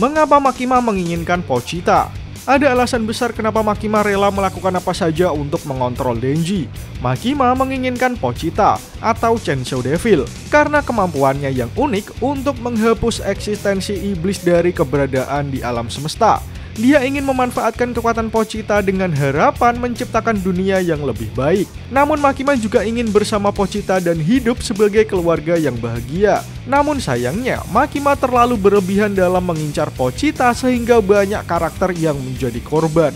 Mengapa Makima menginginkan Pochita? Ada alasan besar kenapa Makima rela melakukan apa saja untuk mengontrol Denji. Makima menginginkan Pochita atau Chainsaw Devil karena kemampuannya yang unik untuk menghapus eksistensi iblis dari keberadaan di alam semesta. Dia ingin memanfaatkan kekuatan Pochita dengan harapan menciptakan dunia yang lebih baik. Namun Makima juga ingin bersama Pochita dan hidup sebagai keluarga yang bahagia. Namun sayangnya, Makima terlalu berlebihan dalam mengincar Pochita sehingga banyak karakter yang menjadi korban.